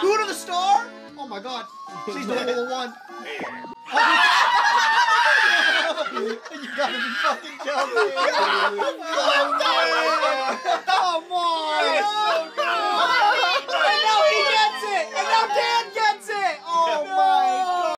Two to the star? Oh my god. She's the level one. you gotta be fucking joking.